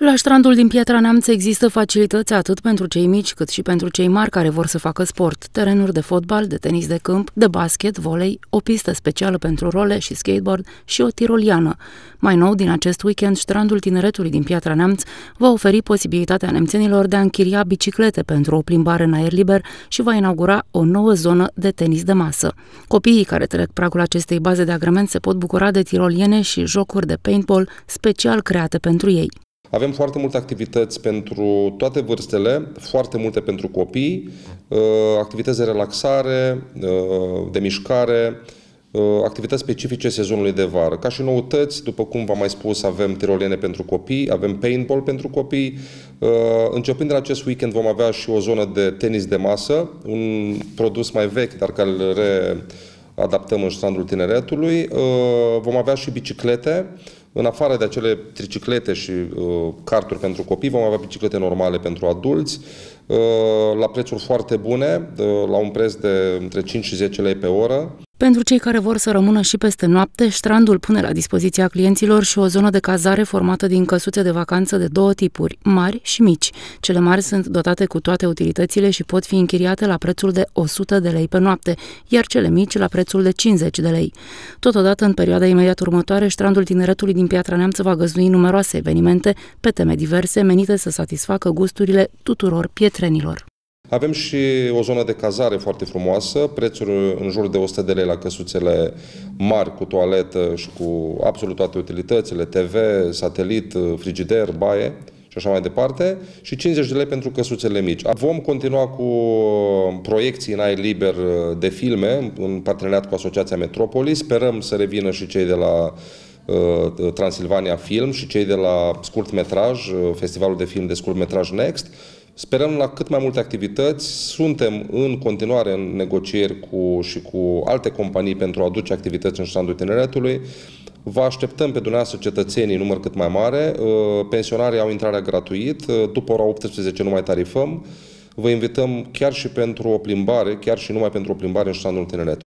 La strandul din Piatra Neamț există facilități atât pentru cei mici cât și pentru cei mari care vor să facă sport. Terenuri de fotbal, de tenis de câmp, de basket, volei, o pistă specială pentru role și skateboard și o tiroliană. Mai nou, din acest weekend, strandul tineretului din Piatra Neamț va oferi posibilitatea nemțenilor de a închiria biciclete pentru o plimbare în aer liber și va inaugura o nouă zonă de tenis de masă. Copiii care trec pragul acestei baze de agrement se pot bucura de tiroliene și jocuri de paintball special create pentru ei. Avem foarte multe activități pentru toate vârstele, foarte multe pentru copii, uh, activități de relaxare, uh, de mișcare, uh, activități specifice sezonului de vară. Ca și noutăți, după cum v-am mai spus, avem tiroliene pentru copii, avem paintball pentru copii. Începând de la acest weekend vom avea și o zonă de tenis de masă, un produs mai vechi, dar care îl readaptăm în strandul tineretului. Vom avea și biciclete, în afară de acele triciclete și uh, carturi pentru copii, vom avea biciclete normale pentru adulți, uh, la prețuri foarte bune, uh, la un preț de între 5 și 10 lei pe oră. Pentru cei care vor să rămână și peste noapte, strandul pune la dispoziția clienților și o zonă de cazare formată din căsuțe de vacanță de două tipuri, mari și mici. Cele mari sunt dotate cu toate utilitățile și pot fi închiriate la prețul de 100 de lei pe noapte, iar cele mici la prețul de 50 de lei. Totodată, în perioada imediat următoare, strandul tineretului din Piatra Neamț va găzdui numeroase evenimente pe teme diverse menite să satisfacă gusturile tuturor pietrenilor. Avem și o zonă de cazare foarte frumoasă, prețuri în jur de 100 de lei la căsuțele mari cu toaletă și cu absolut toate utilitățile, TV, satelit, frigider, baie și așa mai departe, și 50 de lei pentru căsuțele mici. Vom continua cu proiecții în aer liber de filme în parteneriat cu Asociația Metropolis. Sperăm să revină și cei de la uh, Transilvania Film și cei de la scurtmetraj, uh, Festivalul de Film de Scurtmetraj Next Sperăm la cât mai multe activități. Suntem în continuare în negocieri cu, și cu alte companii pentru a aduce activități în strandul tineretului. Vă așteptăm pe dumneavoastră cetățenii număr cât mai mare. Uh, pensionarii au intrarea gratuit. Uh, după ora 18 nu mai tarifăm. Vă invităm chiar și pentru o plimbare, chiar și numai pentru o plimbare în strandul tineretului.